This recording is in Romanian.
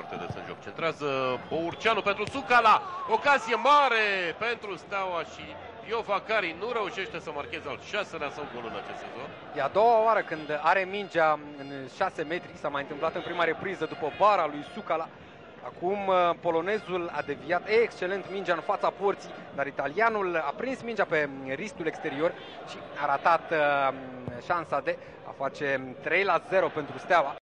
foarte des în joc. Centrează Bourceanu pentru Sucala, ocazie mare pentru Steaua și Iovacari nu reușește să marcheze al șaselea sau gol în acest sezon. E a doua oară când are mingea în 6 metri, s-a mai întâmplat în prima repriză după bara lui Sucala. Acum uh, polonezul a deviat excelent mingea în fața porții, dar italianul a prins mingea pe ristul exterior și a ratat uh, șansa de a face 3 la 0 pentru Steaua.